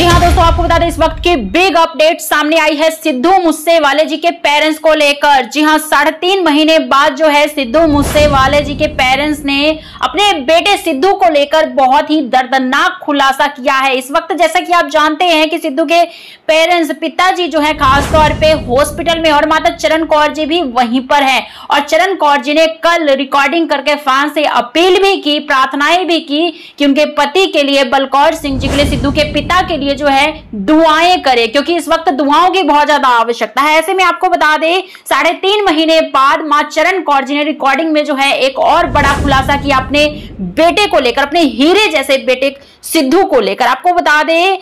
जी हाँ दोस्तों, आपको बता दें, इस वक्त की बिग अपडेट सामने आई है सिद्धू मूसेवाले जी के पेरेंट्स को लेकर। जी हाँ साढ़े तीन महीने बाद जो है सिद्धू मूसेवाले जी के पेरेंट्स ने अपने बेटे सिद्धू को लेकर बहुत ही दर्दनाक खुलासा किया है। इस वक्त जैसा कि आप जानते हैं कि सिद्धू के पेरेंट्स पिताजी जो है, खासतौर पर हॉस्पिटल में और माता चरण कौर जी भी वहीं पर है। और चरण कौर जी ने कल रिकॉर्डिंग करके फ़ैन से अपील भी की, प्रार्थनाएँ भी की कि उनके पति के लिए बलकौर सिंह जी के लिए, सिद्धू के पिता के लिए जो है दुआएँ करें, क्योंकि इस वक्त दुआओं की बहुत ज़्यादा आवश्यकता है। ऐसे में आपको बता दें, साढ़े तीन महीने बाद माँ चरण कौर जी ने रिकॉर्डिंग में जो है एक और बड़ा खुलासा किया अपने बेटे को लेकर, अपने हीरे जैसे बेटे सिद्धू को लेकर। आपको बता दें,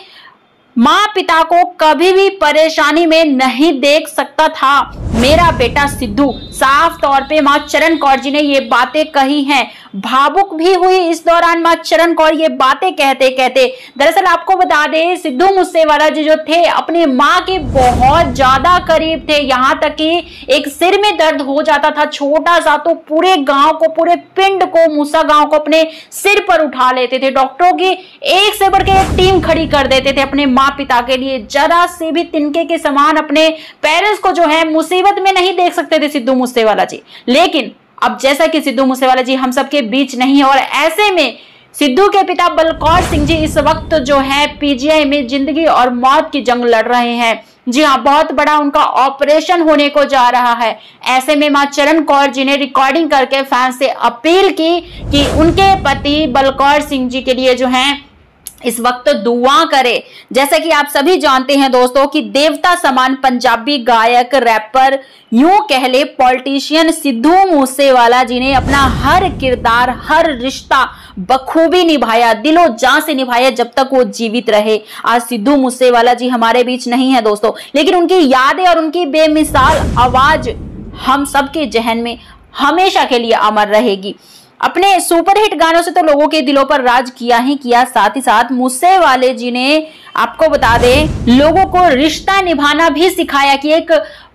माँ पिता को कभी भी परेशानी में नहीं देख सकता था। मेरा बेटा सिद्धू साफ़ तौर पे माँ चरण कौर जी ने ये बातें कही हैं। भावुक भी हुई इस दौरान माँ चरण कौर ये बातें कहते कहते। दरअसल आपको बता दें, सिद्धू मूसेवाला जी जो थे, अपने माँ के बहुत ज़्यादा करीब थे। यहाँ तक कि एक सिर में दर्द हो जाता था, छोटा सा तो पूरे गाँव को, पूरे पिंड को, मूसा गाँव को अपने सिर पर उठा लेते थे। डॉक्टरों की एक से बढ़ के एक टीम खड़ी कर देते थे अपने माँ पिता के लिए। जरा से भी तिनके के समान अपने पेरेंट्स को जो है, मुसीबत में नहीं देख सकते थे सिद्धू मूसेवाला जी। लेकिन अब जैसा कि सिद्धू मूसेवाला जी, हम सबके बीच नहीं और ऐसे में सिद्धू के पिता बलकौर सिंह जी इस वक्त जो है, पीजीआई में ज़िंदगी और मौत की जंग लड़ रहे हैं। जी हाँ बहुत बड़ा उनका ऑपरेशन होने को जा रहा है। ऐसे में माँ चरण कौर जी ने रिकॉर्डिंग करके फैंस से अपील की कि उनके पति बलकौर सिंह जी के लिए जो है इस वक्त दुआ करे। जैसा कि आप सभी जानते हैं दोस्तों कि देवता समान पंजाबी गायक रैपर यूँ कह ले पॉलिटिशियन सिद्धू मूसेवाला जी ने अपना हर किरदार, हर रिश्ता बखूबी निभाया, दिलो जान से निभाया जब तक वो जीवित रहे। आज सिद्धू मूसेवाला जी हमारे बीच नहीं है दोस्तों, लेकिन उनकी यादें और उनकी बेमिसाल आवाज़ हम सबके जहन में हमेशा के लिए अमर रहेगी। अपने सुपरहिट गानों से तो लोगों के दिलों पर राज किया ही किया। साथ ही साथ मुस्से वाले जी ने आपको बता दें, लोगों को रिश्ता निभाना भी सिखाया कि एक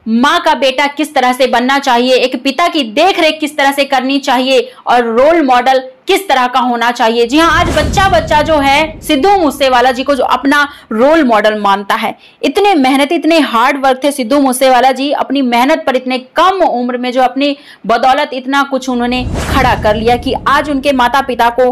माँ का बेटा किस तरह से बनना चाहिए, एक पिता की देख रेख किस तरह से करनी चाहिए और रोल मॉडल किस तरह का होना चाहिए। जी हाँ आज बच्चा बच्चा जो है, सिद्धू मूसेवाला जी को जो अपना रोल मॉडल मानता है। इतने मेहनत, इतने हार्ड वर्क थे सिद्धू मूसेवाला जी, अपनी मेहनत पर इतने कम उम्र में जो अपनी बदौलत इतना कुछ उन्होंने खड़ा कर लिया कि आज उनके माता पिता को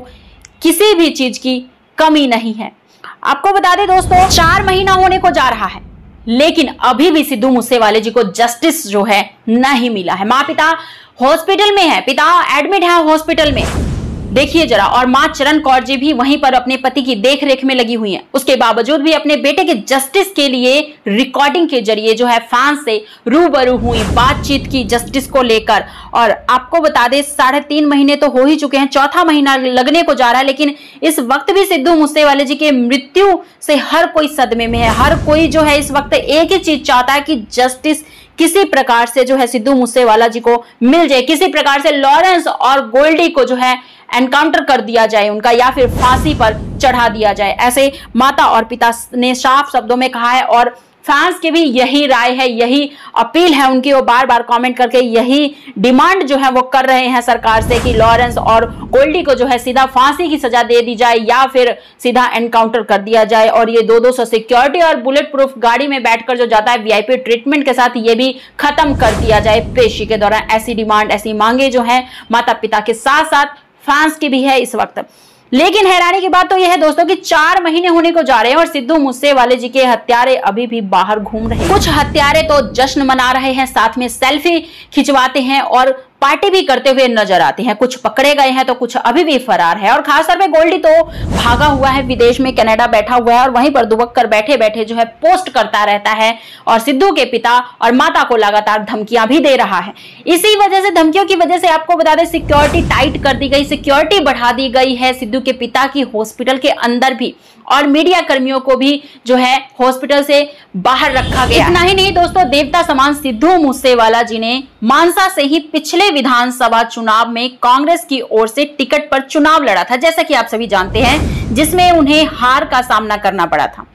किसी भी चीज़ की कमी नहीं है। आपको बता दें दोस्तों, चार महीना होने को जा रहा है। लेकिन अभी भी सिद्धू मूसेवाले जी को जस्टिस जो है नहीं मिला है। माँ पिता हॉस्पिटल में है, पिता एडमिट है हॉस्पिटल में। देखिए जरा, और माँ चरण कौर जी भी वहीं पर अपने पति की देखरेख में लगी हुई हैं। उसके बावजूद भी अपने बेटे के जस्टिस के लिए रिकॉर्डिंग के ज़रिए जो है फैंस से रूबरू हुई, बातचीत की जस्टिस को लेकर। और आपको बता दें, साढ़े तीन महीने तो हो ही चुके हैं, चौथा महीना लगने को जा रहा है, लेकिन इस वक्त भी सिद्धू मूसेवाले जी के मृत्यु से हर कोई सदमे में है। हर कोई जो है इस वक्त एक ही चीज़ चाहता है कि जस्टिस किसी प्रकार से जो है सिद्धू मूसेवाला जी को मिल जाए, किसी प्रकार से लॉरेंस और गोल्डी को जो है एनकाउंटर कर दिया जाए उनका या फिर फांसी पर चढ़ा दिया जाए। ऐसे माता और पिता ने साफ़ शब्दों में कहा है और फैंस की भी यही राय है, यही अपील है उनकी। वो बार बार कमेंट करके यही डिमांड जो है वो कर रहे हैं सरकार से कि लॉरेंस और गोल्डी को जो है सीधा फांसी की सजा दे दी जाए या फिर सीधा एनकाउंटर कर दिया जाए। और ये दो दो सौ सिक्योरिटी और बुलेट प्रूफ गाड़ी में बैठकर जो जाता है वीआईपी ट्रीटमेंट के साथ ये भी खत्म कर दिया जाए पेशी के दौरान। ऐसी डिमांड ऐसी मांगे जो है माता पिता के साथ साथ फैंस की भी है इस वक्त। लेकिन हैरानी की बात तो यह है दोस्तों कि चार महीने होने को जा रहे हैं और सिद्धू मूसे वाले जी के हत्यारे अभी भी बाहर घूम रहे हैं। कुछ हत्यारे तो जश्न मना रहे हैं, साथ में सेल्फी खिंचवाते हैं और पार्टी भी करते हुए नज़र आते हैं। कुछ पकड़े गए हैं तो कुछ अभी भी फरार है। और खासतौर पर गोल्डी तो भागा हुआ है, विदेश में कनाडा बैठा हुआ है और वहीं पर दुबक कर बैठे बैठे जो है पोस्ट करता रहता है। और सिद्धू के पिता और माता को लगातार धमकियाँ भी दे रहा है। इसी वजह से, धमकियों की वजह से आपको बता दें, सिक्योरिटी टाइट कर दी गई, सिक्योरिटी बढ़ा दी गई है सिद्धू के पिता की हॉस्पिटल के अंदर भी। और मीडिया कर्मियों को भी जो है हॉस्पिटल से बाहर रखा गया। इतना ही नहीं, दोस्तों, देवता समान सिद्धू मूसेवाला जी ने मानसा से ही पिछले विधानसभा चुनाव में कांग्रेस की ओर से टिकट पर चुनाव लड़ा था, जैसा कि आप सभी जानते हैं, जिसमें उन्हें हार का सामना करना पड़ा था।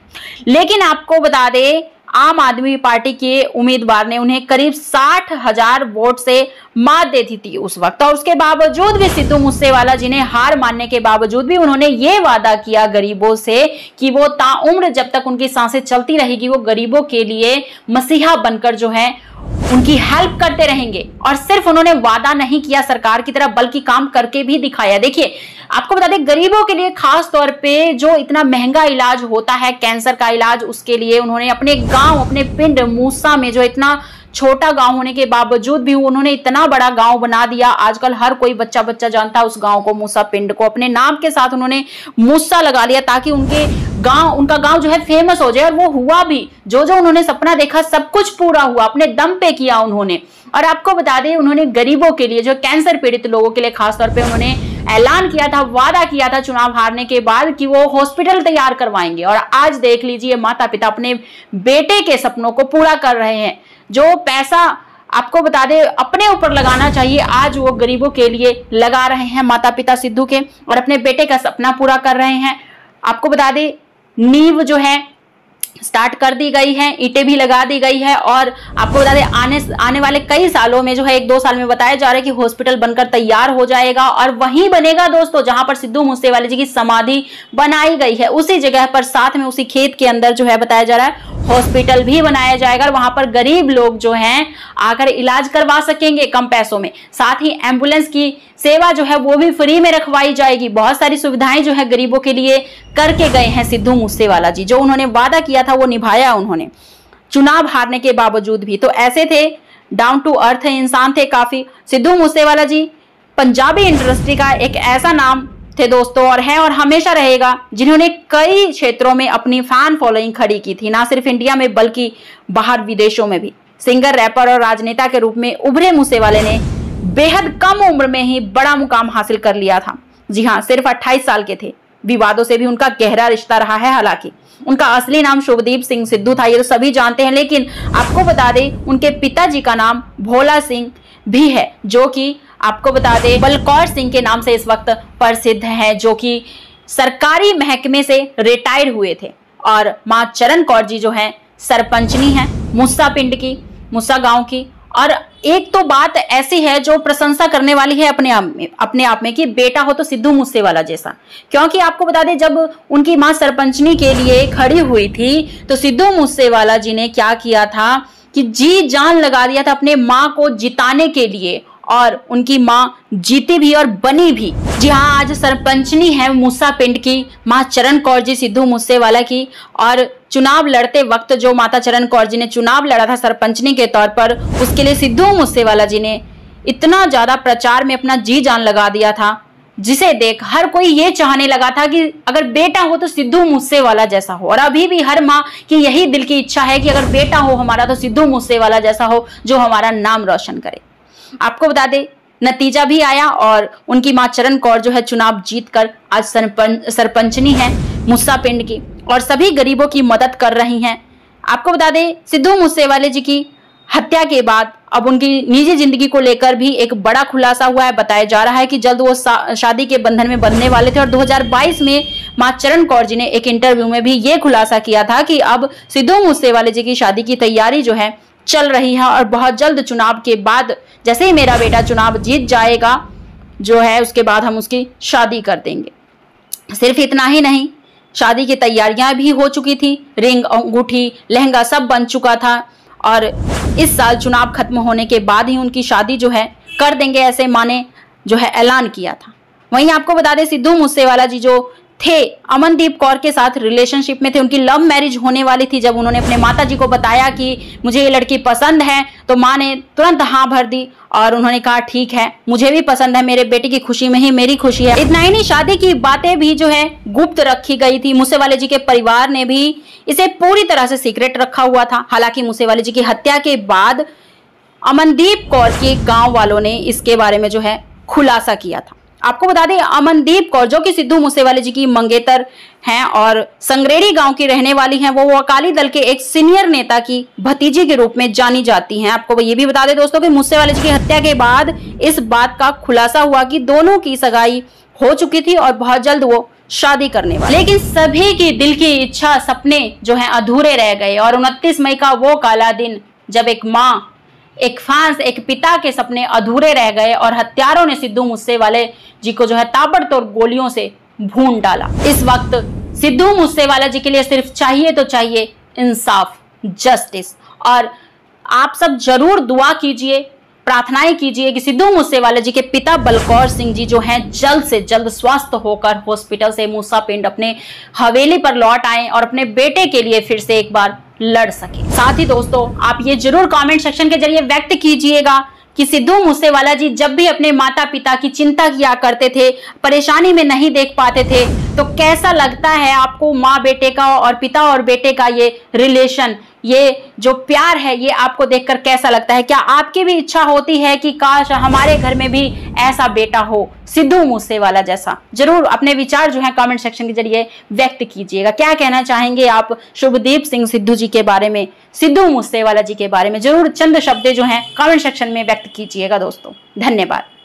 लेकिन आपको बता दें, आम आदमी पार्टी के उम्मीदवार ने उन्हें करीब साठ हज़ार वोट से मात दे दी थी उस वक्त। और उसके बावजूद भी सिद्धू मूसेवाला जी ने हार मानने के बावजूद भी उन्होंने ये वादा किया गरीबों से कि वो ताउम्र जब तक उनकी साँसें चलती रहेगी, वो गरीबों के लिए मसीहा बनकर जो है उनकी हेल्प करते रहेंगे। और सिर्फ़ उन्होंने वादा नहीं किया सरकार की तरह बल्कि काम करके भी दिखाया। देखिए, आपको बता दें, गरीबों के लिए खास तौर पे जो इतना महँगा इलाज होता है, कैंसर का इलाज, उसके लिए उन्होंने अपने गाँव, अपने पिंड मूसा में जो इतना छोटा गाँव होने के बावजूद भी उन्होंने इतना बड़ा गाँव बना दिया। आजकल हर कोई बच्चा बच्चा जानता है उस गाँव को, मूसा पिंड को। अपने नाम के साथ उन्होंने मूसा लगा लिया ताकि उनके गाँव, उनका गाँव जो है फ़ेमस हो जाए और वो हुआ भी। जो जो उन्होंने सपना देखा, सब कुछ पूरा हुआ, अपने दम पे किया उन्होंने। और आपको बता दें, उन्होंने गरीबों के लिए, जो कैंसर पीड़ित लोगों के लिए खासतौर पर उन्होंने ऐलान किया था, वादा किया था चुनाव हारने के बाद कि वो हॉस्पिटल तैयार करवाएँगे। और आज देख लीजिए माता पिता अपने बेटे के सपनों को पूरा कर रहे हैं। जो पैसा आपको बता दे, अपने ऊपर लगाना चाहिए, आज वो गरीबों के लिए लगा रहे हैं माता पिता सिद्धू के, और अपने बेटे का सपना पूरा कर रहे हैं। आपको बता दे नींव जो है स्टार्ट कर दी गई है, ईटे भी लगा दी गई है और आपको बता दें, आने आने वाले कई सालों में जो है, एक दो साल में बताया जा रहा है कि हॉस्पिटल बनकर तैयार हो जाएगा और वहीं बनेगा दोस्तों, जहाँ पर सिद्धू मूसेवाले जी की समाधि बनाई गई है। उसी जगह पर साथ में उसी खेत के अंदर जो है, बताया जा रहा है हॉस्पिटल भी बनाया जाएगा वहाँ पर गरीब लोग जो हैं, आकर इलाज करवा सकेंगे कम पैसों में। साथ ही एंबुलेंस की सेवा जो है, वो भी फ्री में रखवाई जाएगी। बहुत सारी सुविधाएँ जो है, गरीबों के लिए करके गए हैं सिद्धू मूसेवाला जी, जो उन्होंने वादा किया था, वो निभाया उन्होंने। चुनाव हारने के बावजूद भी। तो ऐसे थे डाउन टू अर्थ इंसान थे काफ़ी। सिद्धू मूसेवाला जी, पंजाबी इंडस्ट्री का एक ऐसा नाम थे दोस्तों, और है और हमेशा रहेगा, जिन्होंने कई क्षेत्रों में अपनी फ़ैन फॉलोइंग खड़ी की थी, ना सिर्फ़ इंडिया में, बल्कि बाहर विदेशों में भी। सिंगर रैपर और राजनेता के रूप में उभरे मूसेवाले ने बेहद कम उम्र में ही बड़ा मुकाम हासिल कर लिया था। जी हाँ सिर्फ़ 28 साल के थे। विवादों से भी उनका गहरा रिश्ता रहा है, हालाँकि। उनका असली नाम शुभदीप सिंह सिद्धू था, ये तो सभी जानते हैं, लेकिन आपको बता दें, उनके पिताजी का नाम भोला सिंह भी है, जो कि आपको बता दें, बलकौर सिंह के नाम से इस वक्त प्रसिद्ध है, जो कि सरकारी महकमे से रिटायर हुए थे। और माँ चरण कौर जी जो है, सरपंचनी है मुस्सा पिंड की मुस्सा गाँव की और एक तो बात ऐसी है जो प्रशंसा करने वाली है अपने आप में, अपने आप में कि बेटा हो तो सिद्धू मूसे वाला जैसा। क्योंकि आपको बता दें, जब उनकी माँ सरपंचनी के लिए खड़ी हुई थी तो सिद्धू मूसे वाला जी ने क्या किया था कि जी जान लगा दिया था अपने माँ को जिताने के लिए। और उनकी माँ जीती भी और बनी भी। जी हाँ आज सरपंचनी है मूसा पिंड की, माँ चरण कौर जी सिद्धू मूसेवाला की। और चुनाव लड़ते वक्त जो माता चरण कौर जी ने चुनाव लड़ा था सरपंचनी के तौर पर, उसके लिए सिद्धू मूसेवाला जी ने इतना ज़्यादा प्रचार में अपना जी जान लगा दिया था, जिसे देख हर कोई ये चाहने लगा था कि अगर बेटा हो तो सिद्धू मुस्से वाला जैसा हो। और अभी भी हर माँ की यही दिल की इच्छा है कि अगर बेटा हो हमारा तो सिद्धू मुस्से वाला जैसा हो, जो हमारा नाम रोशन करे। आपको बता दें, नतीजा भी आया और उनकी माँ चरण कौर जो है चुनाव जीत कर आज सरपंच, सरपंचनी है मुस्सा पिंड की और सभी गरीबों की मदद कर रही हैं। आपको बता दें, सिद्धू मूसेवाले जी की हत्या के बाद अब उनकी निजी ज़िंदगी को लेकर भी एक बड़ा खुलासा हुआ है। बताया जा रहा है कि जल्द वो शादी के बंधन में बंधने वाले थे और 2022 में माँ चरण कौर जी ने एक इंटरव्यू में भी ये खुलासा किया था कि अब सिद्धू मूसेवाले जी की शादी की तैयारी जो है चल रही है और बहुत जल्द चुनाव के बाद जैसे ही मेरा बेटा चुनाव जीत जाएगा, जो है, उसके बाद हम उसकी शादी कर देंगे। सिर्फ़ इतना ही नहीं, शादी की तैयारियाँ भी हो चुकी थी, रिंग, अंगूठी, लहंगा सब बन चुका था और इस साल चुनाव खत्म होने के बाद ही उनकी शादी जो है, कर देंगे ऐसे माने जो है ऐलान किया था। वहीं आपको बता दें, सिद्धू मूसेवाला जी जो थे। अमनदीप कौर के साथ रिलेशनशिप में थे। उनकी लव मैरिज होने वाली थी जब उन्होंने अपने माता जी को बताया कि मुझे ये लड़की पसंद है तो माँ ने तुरंत हाँ भर दी और उन्होंने कहा, ठीक है, मुझे भी पसंद है, मेरे बेटे की खुशी में ही मेरी खुशी है। इतना ही नहीं, शादी की बातें भी जो है गुप्त रखी गई थी। मूसेवाले जी के परिवार ने भी इसे पूरी तरह से सीक्रेट रखा हुआ था। हालाँकि मूसेवाले जी की हत्या के बाद अमनदीप कौर के गाँव वालों ने इसके बारे में जो है खुलासा किया था। आपको बता दें, अमनदीप कौर, जो कि सिद्धू मूसेवाले जी की मंगेतर हैं और संगरेड़ी गाँव की रहने वाली हैं, वो अकाली दल के एक सीनियर नेता की भतीजी के रूप में जानी जाती हैं। आपको ये भी बता दें दोस्तों कि मूसेवाले जी की हत्या के बाद इस बात का खुलासा हुआ कि दोनों की सगाई हो चुकी थी और बहुत जल्द वो शादी करने वाले। लेकिन सभी की दिल की इच्छा, सपने जो है, अधूरे रह गए और उनतीस मई का वो काला दिन, जब एक माँ एक फांस, एक पिता के सपने अधूरे रह गए और हत्यारों ने सिद्धू मुस्से वाले जी को जो है ताबड़तोड़ गोलियों से भून डाला। इस वक्त सिद्धू मूसेवाला जी के लिए सिर्फ़ चाहिए तो चाहिए इंसाफ, जस्टिस। और आप सब ज़रूर दुआ कीजिए, प्रार्थनाएँ कीजिए कि सिद्धू मूसेवाला जी के पिता बलकौर सिंह जी जो हैं, जल्द से जल्द स्वस्थ होकर हॉस्पिटल से मूसा पिंड अपने हवेली पर लौट आए और अपने बेटे के लिए फिर से एक बार लड़ सके। साथ ही दोस्तों, आप ये ज़रूर कमेंट सेक्शन के ज़रिए व्यक्त कीजिएगा कि सिद्धू मूसेवाला जी जब भी अपने माता पिता की चिंता किया करते थे, परेशानी में नहीं देख पाते थे तो कैसा लगता है आपको माँ बेटे का और पिता और बेटे का ये रिलेशन ये जो प्यार है, ये आपको देखकर कैसा लगता है? क्या आपकी भी इच्छा होती है कि, काश हमारे घर में भी ऐसा बेटा हो, सिद्धू मूसे वाला जैसा? ज़रूर अपने विचार जो है कमेंट सेक्शन के ज़रिए व्यक्त कीजिएगा। क्या कहना चाहेंगे आप शुभदीप सिंह सिद्धू जी के बारे में, सिद्धू मूसे वाला जी के बारे में? ज़रूर चंद शब्द जो है कमेंट सेक्शन में व्यक्त कीजिएगा दोस्तों। धन्यवाद।